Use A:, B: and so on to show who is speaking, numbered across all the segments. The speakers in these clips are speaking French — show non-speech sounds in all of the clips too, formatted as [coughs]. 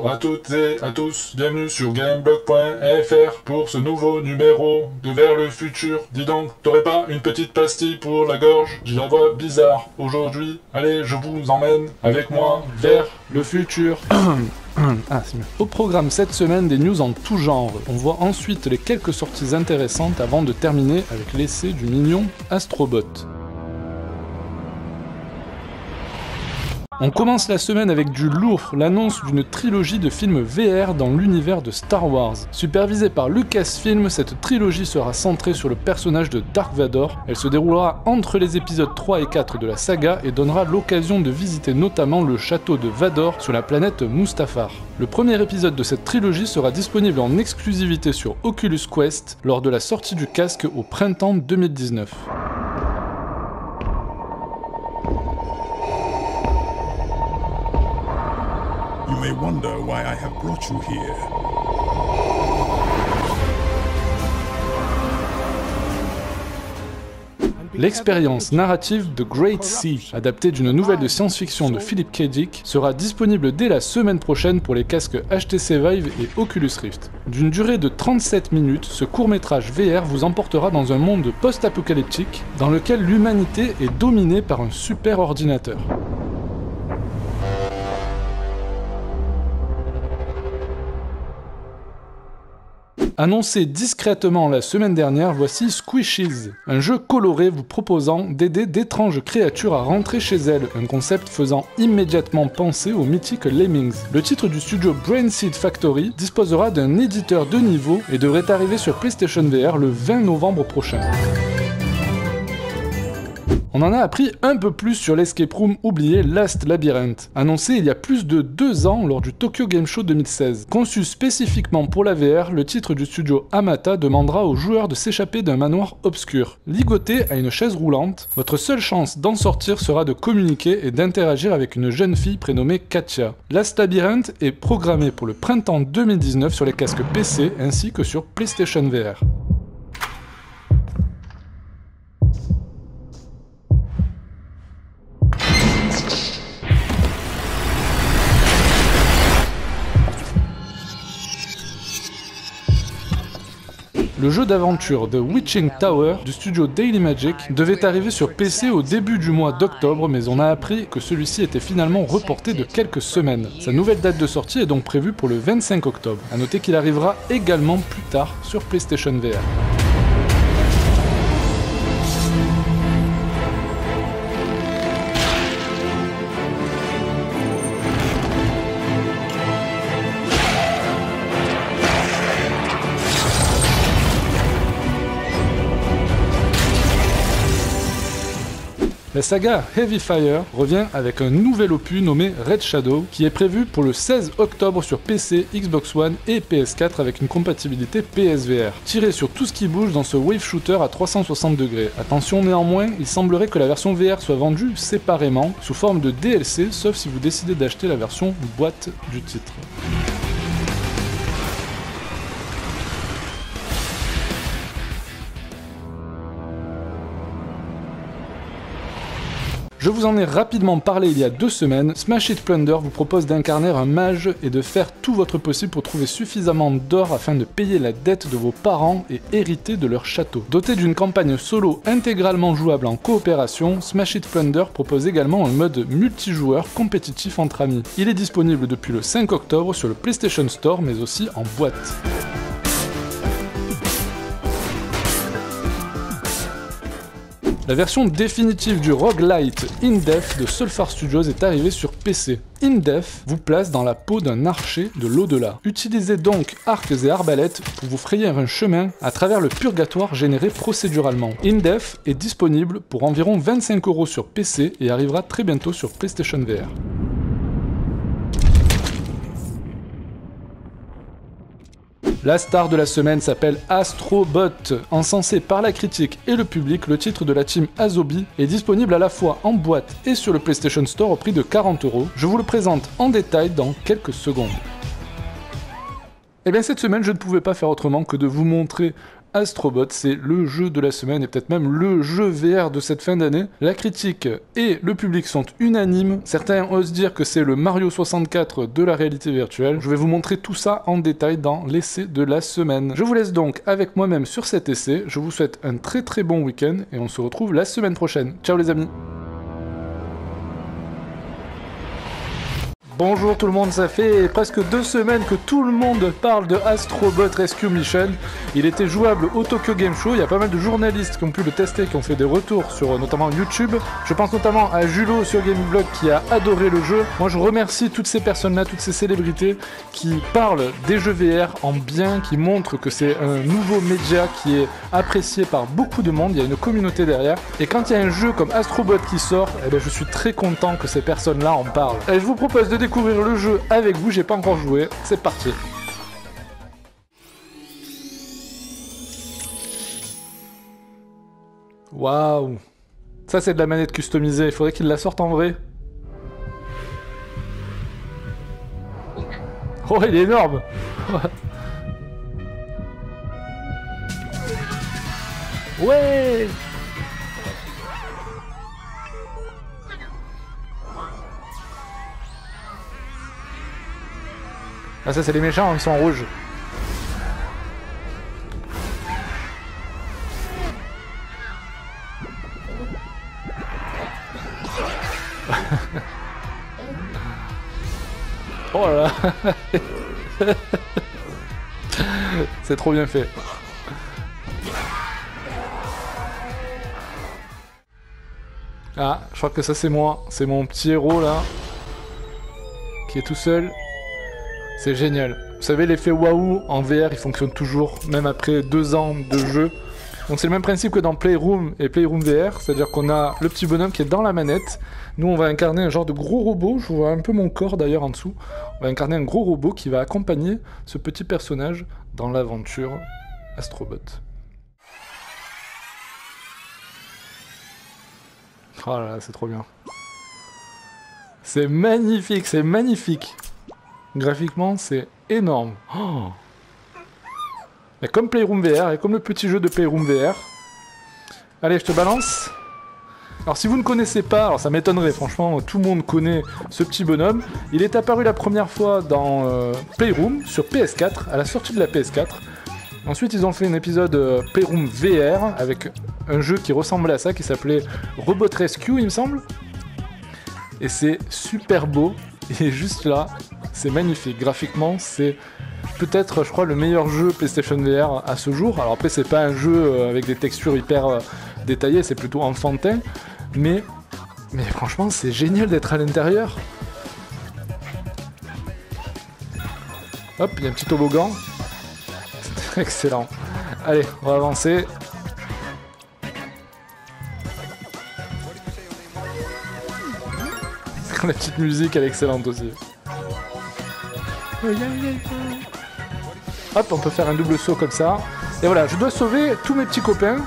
A: Bonjour à toutes et à tous, bienvenue sur Gameblog.fr pour ce nouveau numéro de Vers le futur. Dis donc, t'aurais pas une petite pastille pour la gorge? J'ai la voix bizarre aujourd'hui. Allez, je vous emmène avec moi vers le futur. [coughs]
B: Ah, mieux. Au programme cette semaine, des news en tout genre. On voit ensuite les quelques sorties intéressantes avant de terminer avec l'essai du mignon Astrobot. On commence la semaine avec du lourd, l'annonce d'une trilogie de films VR dans l'univers de Star Wars. Supervisée par Lucasfilm, cette trilogie sera centrée sur le personnage de Dark Vador. Elle se déroulera entre les épisodes 3 et 4 de la saga et donnera l'occasion de visiter notamment le château de Vador sur la planète Mustafar. Le premier épisode de cette trilogie sera disponible en exclusivité sur Oculus Quest lors de la sortie du casque au printemps 2019.
C: May wonder why I have brought you here.
B: L'expérience narrative de Great Sea, adaptée d'une nouvelle de science-fiction de Philip K. Dick, sera disponible dès la semaine prochaine pour les casques HTC Vive et Oculus Rift. D'une durée de 37 minutes, ce court-métrage VR vous emportera dans un monde post-apocalyptique dans lequel l'humanité est dominée par un super ordinateur. Annoncé discrètement la semaine dernière, voici Squishies, un jeu coloré vous proposant d'aider d'étranges créatures à rentrer chez elles, un concept faisant immédiatement penser au mythique Lemmings. Le titre du studio Brainseed Factory disposera d'un éditeur de niveau et devrait arriver sur PlayStation VR le 20 novembre prochain. On en a appris un peu plus sur l'escape room oublié Last Labyrinth, annoncé il y a plus de deux ans lors du Tokyo Game Show 2016. Conçu spécifiquement pour la VR, le titre du studio Amata demandera aux joueurs de s'échapper d'un manoir obscur. Ligoté à une chaise roulante, votre seule chance d'en sortir sera de communiquer et d'interagir avec une jeune fille prénommée Katia. Last Labyrinth est programmé pour le printemps 2019 sur les casques PC ainsi que sur PlayStation VR. Le jeu d'aventure The Witching Tower du studio Daily Magic devait arriver sur PC au début du mois d'octobre, mais on a appris que celui-ci était finalement reporté de quelques semaines. Sa nouvelle date de sortie est donc prévue pour le 25 octobre. A noter qu'il arrivera également plus tard sur PlayStation VR. La saga Heavy Fire revient avec un nouvel opus nommé Red Shadow qui est prévu pour le 16 octobre sur PC, Xbox One et PS4 avec une compatibilité PSVR. Tiré sur tout ce qui bouge dans ce wave shooter à 360 degrés. Attention néanmoins, il semblerait que la version VR soit vendue séparément sous forme de DLC sauf si vous décidez d'acheter la version boîte du titre. Je vous en ai rapidement parlé il y a deux semaines, Smash It Plunder vous propose d'incarner un mage et de faire tout votre possible pour trouver suffisamment d'or afin de payer la dette de vos parents et hériter de leur château. Doté d'une campagne solo intégralement jouable en coopération, Smash It Plunder propose également un mode multijoueur compétitif entre amis. Il est disponible depuis le 5 octobre sur le PlayStation Store mais aussi en boîte. La version définitive du roguelite In-Depth de Sulfar Studios est arrivée sur PC. In-Depth vous place dans la peau d'un archer de l'au-delà. Utilisez donc arcs et arbalètes pour vous frayer un chemin à travers le purgatoire généré procéduralement. In-Depth est disponible pour environ 25 euros sur PC et arrivera très bientôt sur PlayStation VR. La star de la semaine s'appelle Astrobot. Encensé par la critique et le public, le titre de la team Azobi est disponible à la fois en boîte et sur le PlayStation Store au prix de 40 euros. Je vous le présente en détail dans quelques secondes. Et Eh bien cette semaine, je ne pouvais pas faire autrement que de vous montrer Astrobot, c'est le jeu de la semaine et peut-être même le jeu VR de cette fin d'année. La critique et le public sont unanimes. Certains osent dire que c'est le Mario 64 de la réalité virtuelle. Je vais vous montrer tout ça en détail dans l'essai de la semaine. Je vous laisse donc avec moi-même sur cet essai. Je vous souhaite un très très bon week-end et on se retrouve la semaine prochaine. Ciao les amis Bonjour tout le monde, ça fait presque deux semaines que tout le monde parle de Astrobot Rescue Mission. Il était jouable au Tokyo Game Show, il y a pas mal de journalistes qui ont pu le tester, qui ont fait des retours sur notamment YouTube. Je pense notamment à Julo sur Gameblog qui a adoré le jeu. Moi je remercie toutes ces personnes-là, toutes ces célébrités qui parlent des jeux VR en bien, qui montrent que c'est un nouveau média qui est apprécié par beaucoup de monde, il y a une communauté derrière. Et quand il y a un jeu comme Astrobot qui sort, eh ben, je suis très content que ces personnes-là en parlent. Et je vous propose de découvrir le jeu avec vous, j'ai pas encore joué, c'est parti. Waouh. Ça c'est de la manette customisée, il faudrait qu'il la sorte en vrai. Oh il est énorme. Ouais Ah ça c'est les méchants, ils sont en rouge. [laughs] oh là [laughs] C'est trop bien fait. Ah, je crois que ça c'est moi. C'est mon petit héros là. Qui est tout seul. C'est génial. Vous savez, l'effet waouh en VR, il fonctionne toujours, même après deux ans de jeu. Donc c'est le même principe que dans Playroom et Playroom VR, c'est-à-dire qu'on a le petit bonhomme qui est dans la manette. Nous, on va incarner un genre de gros robot. Je vois un peu mon corps d'ailleurs en dessous. On va incarner un gros robot qui va accompagner ce petit personnage dans l'aventure Astrobot. Oh là là, c'est trop bien. C'est magnifique, c'est magnifique. Graphiquement, c'est énorme. Oh. Mais comme Playroom VR et comme le petit jeu de Playroom VR. Allez, je te balance. Alors si vous ne connaissez pas, alors ça m'étonnerait, franchement, tout le monde connaît ce petit bonhomme. Il est apparu la première fois dans euh, Playroom sur PS4, à la sortie de la PS4. Ensuite, ils ont fait un épisode euh, Playroom VR avec un jeu qui ressemblait à ça, qui s'appelait Robot Rescue, il me semble. Et c'est super beau. Et juste là, c'est magnifique. Graphiquement, c'est peut-être, je crois, le meilleur jeu PlayStation VR à ce jour. Alors après, c'est pas un jeu euh, avec des textures hyper euh, détaillées, c'est plutôt enfantin. Mais, mais franchement, c'est génial d'être à l'intérieur. Hop, il y a un petit toboggan. [laughs] Excellent. Allez, on va avancer. [laughs] La petite musique, elle est excellente aussi. Hop, on peut faire un double saut comme ça. Et voilà, je dois sauver tous mes petits copains.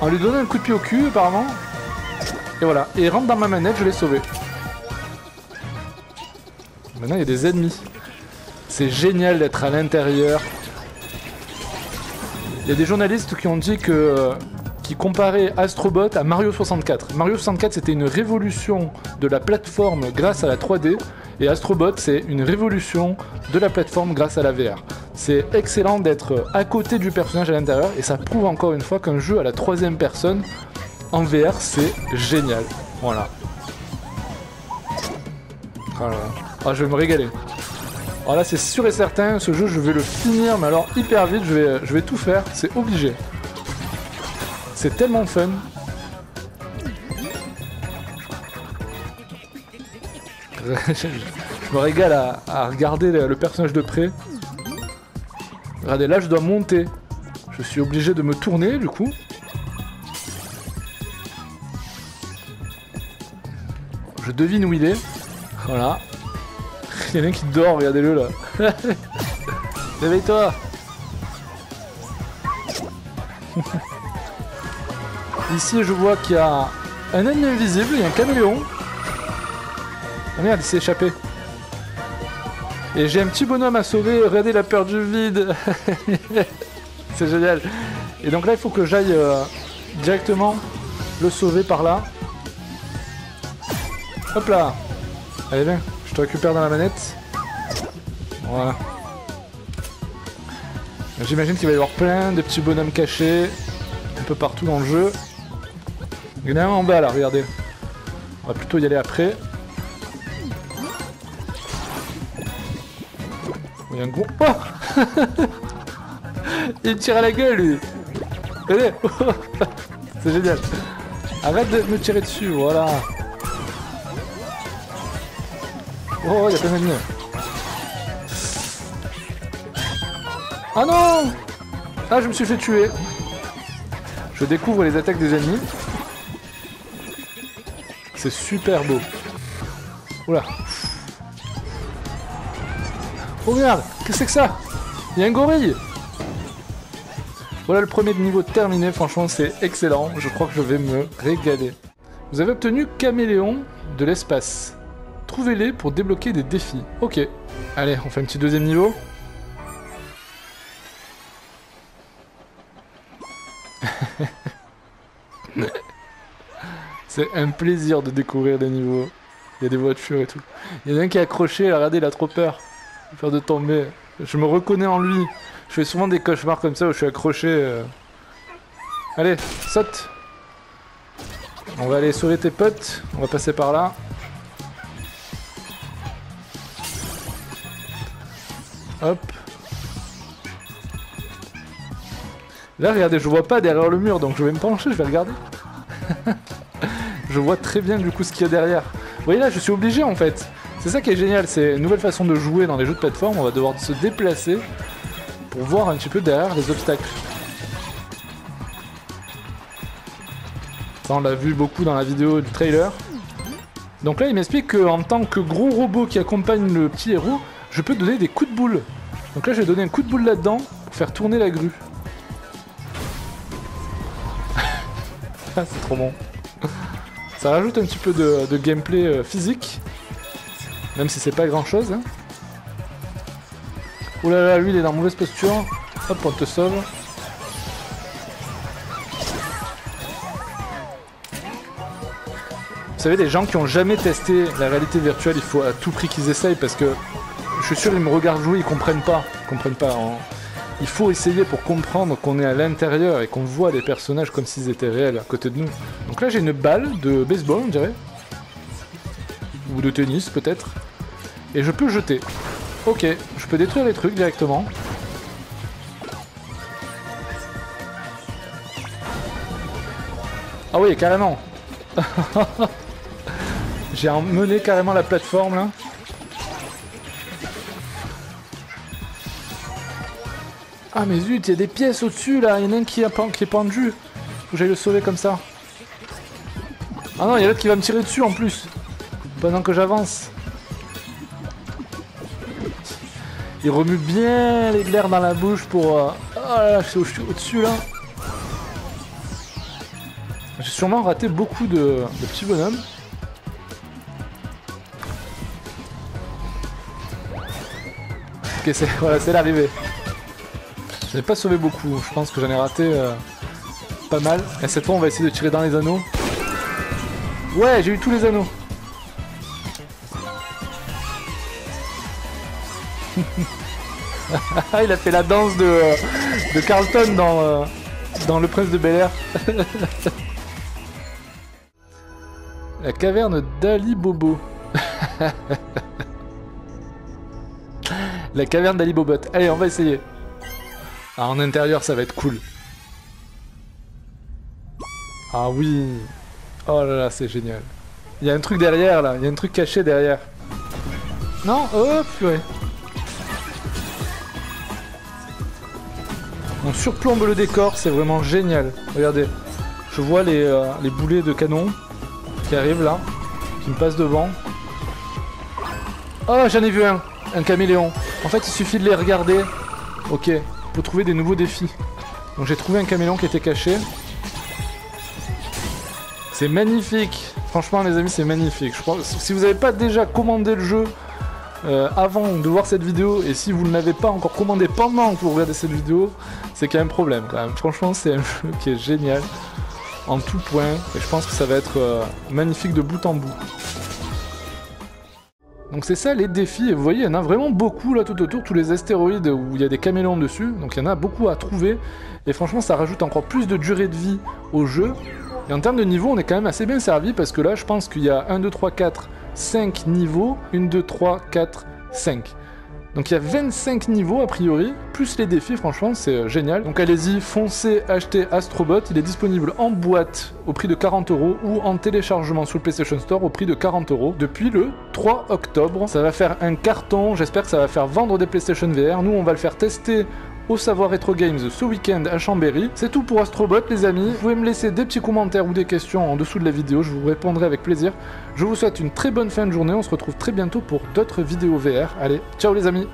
B: En lui donnant un coup de pied au cul, apparemment. Et voilà, et il rentre dans ma manette, je l'ai sauvé. Maintenant, il y a des ennemis. C'est génial d'être à l'intérieur. Il y a des journalistes qui ont dit que qui comparait Astrobot à Mario 64. Mario 64 c'était une révolution de la plateforme grâce à la 3D et Astrobot c'est une révolution de la plateforme grâce à la VR. C'est excellent d'être à côté du personnage à l'intérieur et ça prouve encore une fois qu'un jeu à la troisième personne en VR c'est génial. Voilà. Ah, je vais me régaler. Alors là c'est sûr et certain, ce jeu je vais le finir mais alors hyper vite, je vais tout faire, c'est obligé. C'est tellement fun. Je me régale à, regarder le personnage de près. Regardez, là je dois monter. Je suis obligé de me tourner du coup. Je devine où il est. Voilà. Il y en a un qui dort, regardez-le là. [laughs] Réveille-toi Ici, je vois qu'il y a un ennemi invisible, il y a un caméléon. Ah merde, il s'est échappé. Et j'ai un petit bonhomme à sauver, regardez la peur du vide. [laughs] C'est génial. Et donc là, il faut que j'aille euh, directement le sauver par là. Hop là Allez, viens, je te récupère dans la manette. Voilà. J'imagine qu'il va y avoir plein de petits bonhommes cachés un peu partout dans le jeu. Il y en a un en bas là, regardez. On va plutôt y aller après. Il y a un gros... Oh [laughs] Il tire à la gueule lui [laughs] C'est génial Arrête de me tirer dessus, voilà Oh, il y a plein d'ennemis Ah non Ah, je me suis fait tuer Je découvre les attaques des ennemis. C'est super beau. Oula. Oh merde Qu'est-ce que c'est que ça? Il y a un gorille Voilà le premier niveau terminé, franchement c'est excellent, je crois que je vais me régaler. Vous avez obtenu Caméléon de l'espace. Trouvez-les pour débloquer des défis. Ok. Allez, on fait un petit deuxième niveau. [laughs] C'est un plaisir de découvrir des niveaux. Il y a des voitures et tout. Il y en a un qui est accroché, regardez, il a trop peur. Peur de tomber. Je me reconnais en lui. Je fais souvent des cauchemars comme ça où je suis accroché. euh. Allez, saute On va aller sauver tes potes. On va passer par là. Hop. Là, regardez, je vois pas derrière le mur, donc je vais me pencher, je vais regarder. [laughs] je vois très bien du coup ce qu'il y a derrière. Vous voyez là, je suis obligé en fait. C'est ça qui est génial, c'est une nouvelle façon de jouer dans les jeux de plateforme. On va devoir se déplacer pour voir un petit peu derrière les obstacles. Ça, on l'a vu beaucoup dans la vidéo du trailer. Donc là, il m'explique qu'en tant que gros robot qui accompagne le petit héros, je peux donner des coups de boule. Donc là, je vais donner un coup de boule là-dedans pour faire tourner la grue. [laughs] Ah, c'est trop bon. Ça rajoute un petit peu de, gameplay euh, physique. Même si c'est pas grand chose. Hein. Oh là là, lui il est dans mauvaise posture. Hop, on te sauve. Vous savez, des gens qui ont jamais testé la réalité virtuelle, il faut à tout prix qu'ils essayent parce que je suis sûr ils me regardent jouer, ils comprennent pas. Ils comprennent pas. hein. Il faut essayer pour comprendre qu'on est à l'intérieur et qu'on voit les personnages comme s'ils étaient réels à côté de nous. Donc là j'ai une balle de baseball on dirait. Ou de tennis peut-être. Et je peux jeter. Ok, je peux détruire les trucs directement. Ah oui, carrément. [laughs] J'ai emmené carrément la plateforme là. Ah mais zut, il y a des pièces au-dessus là, il y en a un qui, est pendu. Faut j'aille le sauver comme ça. Ah non, il y a l'autre qui va me tirer dessus en plus. Pendant que j'avance. Il remue bien les glaires dans la bouche pour... euh, Oh là là, je suis au-dessus là. J'ai sûrement raté beaucoup de, petits bonhommes. Ok, c'est [laughs] voilà, l'arrivée. J'en ai pas sauvé beaucoup, je pense que j'en ai raté euh, pas mal. Et cette fois, on va essayer de tirer dans les anneaux. Ouais, j'ai eu tous les anneaux. [laughs] Il a fait la danse de, euh, Carlton dans, euh, dans Le Prince de Bel Air. [laughs] la caverne d'Ali Bobo. [laughs] la caverne d'Ali Bobot. Allez, on va essayer. Ah, en intérieur, ça va être cool. Ah oui. Oh là là, c'est génial. Il y a un truc derrière, là. Il y a un truc caché derrière. Non Oh, purée. On surplombe le décor, c'est vraiment génial. Regardez. Je vois les, euh, les boulets de canon qui arrivent là, qui me passent devant. Oh, j'en ai vu un. Un caméléon. En fait, il suffit de les regarder. Ok, pour trouver des nouveaux défis. Donc j'ai trouvé un caméléon qui était caché. C'est magnifique. Franchement, les amis, c'est magnifique. Je crois, si vous n'avez pas déjà commandé le jeu, euh, avant de voir cette vidéo, et si vous ne l'avez pas encore commandé pendant que vous regardez cette vidéo, c'est quand même un problème quand même. Franchement, c'est un jeu qui est génial en tout point, et je pense que ça va être euh, magnifique de bout en bout. Donc c'est ça les défis, et vous voyez, il y en a vraiment beaucoup là tout autour, tous les astéroïdes où il y a des caméléons dessus, donc il y en a beaucoup à trouver, et franchement ça rajoute encore plus de durée de vie au jeu. Et en termes de niveau, on est quand même assez bien servi, parce que là je pense qu'il y a 1, 2, 3, 4, 5 niveaux, 1, 2, 3, 4, 5. Donc il y a 25 niveaux a priori, plus les défis, franchement c'est euh, génial. Donc allez-y, foncez, achetez Astrobot, il est disponible en boîte au prix de 40 euros ou en téléchargement sur le PlayStation Store au prix de 40 euros depuis le 3 octobre. Ça va faire un carton, j'espère que ça va faire vendre des PlayStation VR. Nous on va le faire tester au Savoir Retro Games ce week-end à Chambéry. C'est tout pour Astrobot les amis. Vous pouvez me laisser des petits commentaires ou des questions en dessous de la vidéo, je vous répondrai avec plaisir. Je vous souhaite une très bonne fin de journée, on se retrouve très bientôt pour d'autres vidéos VR. Allez, ciao les amis